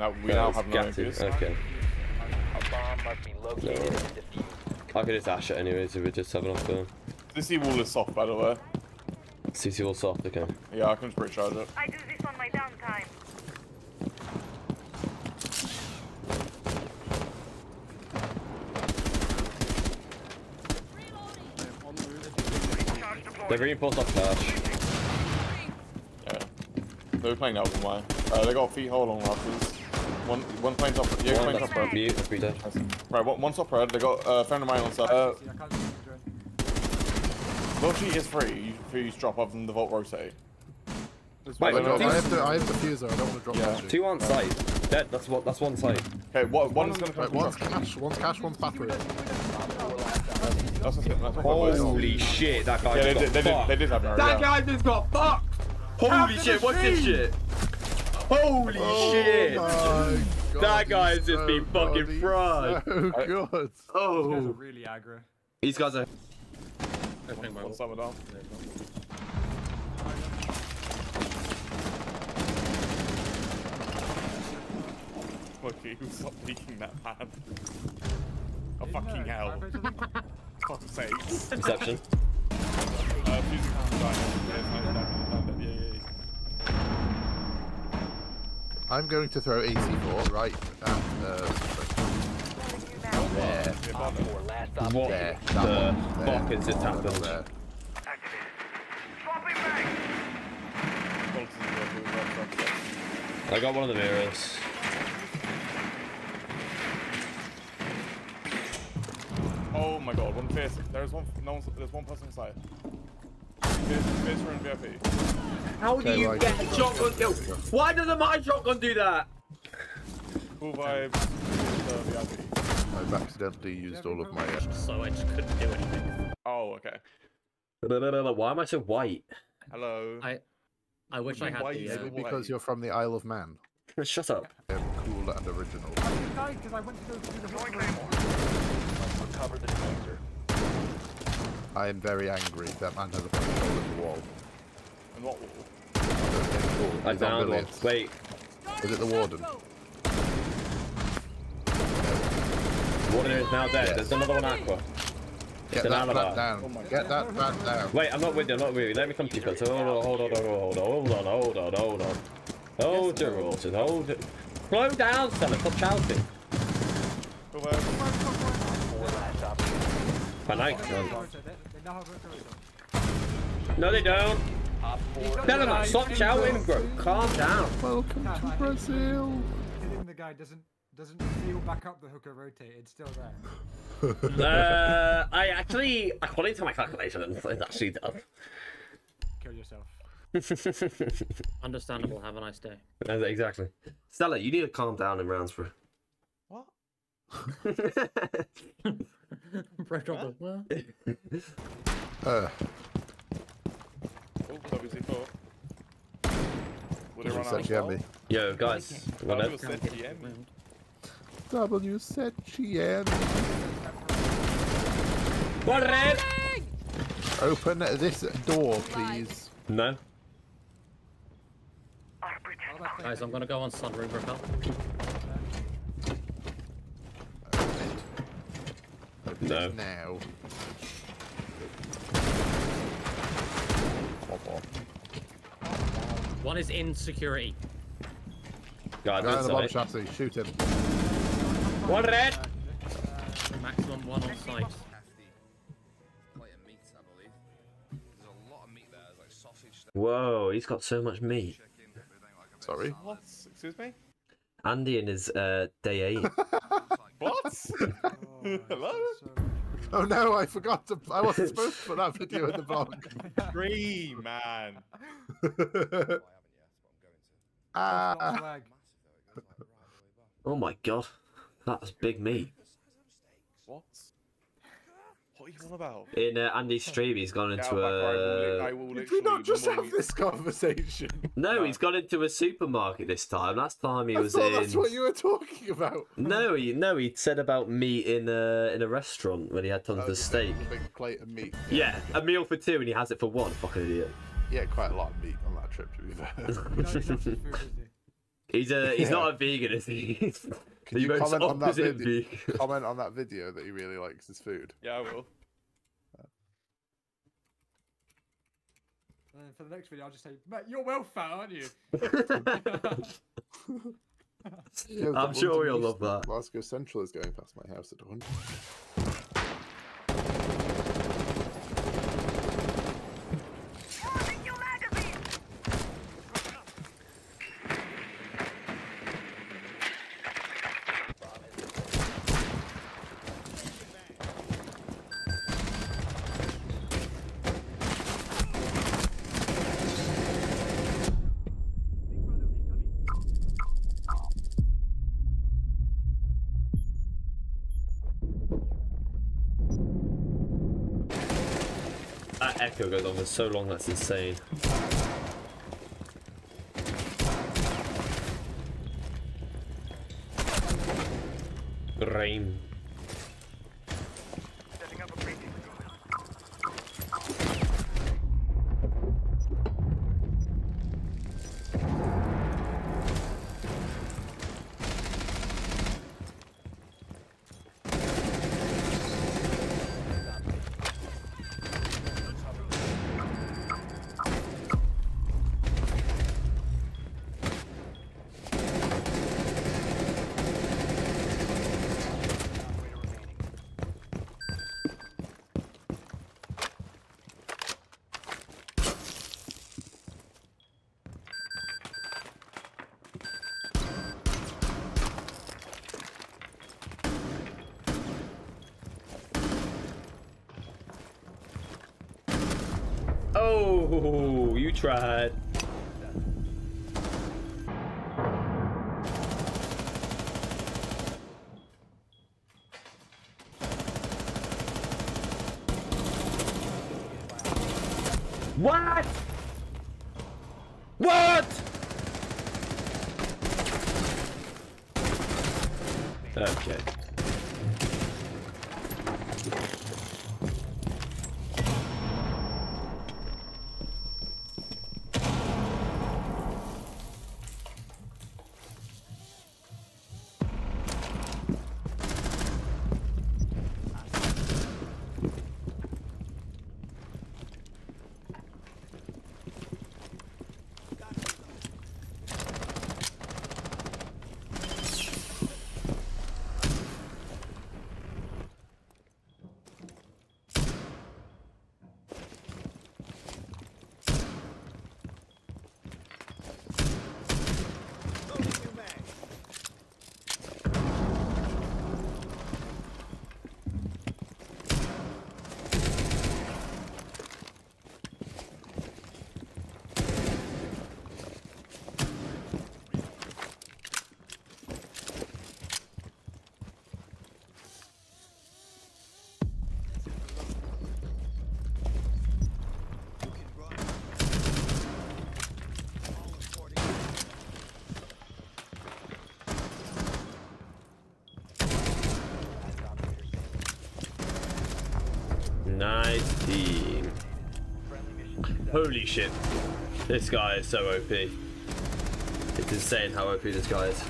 Now we now have no Gatty. Okay. A bomb must be located and. I could just dash it anyways if we just have enough to This sea wall is soft, by the way. CC all soft, okay. Yeah, I can just recharge it. I do this on my downtime. They're reinforced off dash. Yeah. They were playing out from why. Uh, they got feet hole on rafters. One, one playing top. Yeah, One playing that's top red. mute, that's dead. Right, one, one top red. They got uh, friend of mine on side. Uh, Low sheet is free. For you to drop off and the vault rotate. Wait, I don't I have the I have the fuser. I don't want to drop Yeah. that. Two on site. Dead, that's what that's one site. Okay, what, one is gonna come Right, one's cash, one's cash, one's bathroom. That's what's good. That's what Holy shit, that guy Yeah, they just did, they got did, fucked. they did have mirror, That yeah. guy just got fucked! Holy shit, what's this shit? Holy shit! Oh my god, That guy's he's just so been fucking fried. So I- good. These guys are Oh. really aggro. These guys are. One summer down. Lucky, who stopped leaking that man? Oh, fucking hell. Fuck's sakes. Reception. Uh, I'm going to throw AC4 right at uh, there. Yeah, bottom. Four last stop What There. the There. fuck is this happening? There. I got one of the mirrors. Oh my god, one face. There's one. No one's, there's one person inside. Face, face for VIP. How do Okay, you right. get a shotgun kill? Why doesn't my shotgun do that? Cool vibes. Uh, VIP. I've accidentally used all of my. Uh, so I just couldn't do anything. Oh, okay. Why am I so white? Hello. I I wish I had Why the. is Uh, it because white? you're from the Isle of Man. Shut up. Um, cool and original. because I went to go through the Recover the diffuser. I am very angry. That man has a fucking hole in the wall. And what wall? Cool. I He's downed one. Wait, Is it the warden? one is now dead. Yes. There's another one aqua. Get an that alibi. bat down. Get that bat down. Wait, I'm not with you, I'm not with you. Let me come to you first. Hold on, hold on, hold on, hold on, hold on, hold on. Hold your horses, hold it. Slow down, Stella, stop shouting. Cool vibes. Four last stop. Panic. They now have rotor. No, they don't. Op four. Stop shouting, bro. Calm down. Welcome to Brazil. Hitting the guy doesn't doesn't feel back up the hooker rotate. It's still there. Uh, I actually, according to my calculations, it actually does. Kill yourself. understandable. Have a nice day. exactly. Stella, you need to calm down in rounds for. What? Bro, drop the- well, Uh, Oh, WC4. Would it you run said out? Jamie. Yo, guys, what W up? said GM. W said GM. One red. Open this door, please. No. guys, I'm gonna go on sunroom rappel. No. it now. One is in security. God, Guy in the bomb inside. chassis, shoot him. One red. Maximum one on site. plate of meat, I believe. There's a lot of meat there. There's like sausage, Whoa, he's got so much meat. chicken, everything like that. Sorry. What? Excuse me? Andy in his uh, day eight. What? Hello? Oh no, I forgot to. I wasn't supposed to put that video in the vlog. Dream, man. I haven't yet, but I'm going to. ah, Flag. Massive though. It goes like right the way back. Oh my god, that's big me. What? What are you on about? In uh, Andy's stream, he's gone into out back, or I will li- I a. will did we not just mumble have this conversation? No, he's gone into a supermarket this time. Last time he I was thought in. that's what you were talking about. No, he no, he said about meat in a in a restaurant when he had tons Oh, of steak. a Big plate of meat. Yeah, a meal for two, and he has it for one. Fucking idiot. Yeah, quite a lot of meat on that trip to be fair. He's food, is he? He's a he's not a vegan, is he? Can the you comment on that opposite video? comment on that video that he really likes his food. Yeah, I will. And then for the next video, I'll just say, Mate, you're well fat, aren't you? Yeah, I'm sure we'll love that. Glasgow Central is going past my house at 100. That echo goes on for so long, that's insane. Rain. Oh, you tried. What? What? Okay. Nice team. Holy shit. This guy is so OP. It's insane how OP this guy is.